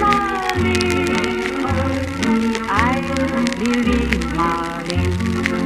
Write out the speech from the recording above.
Molly. I believe Molly.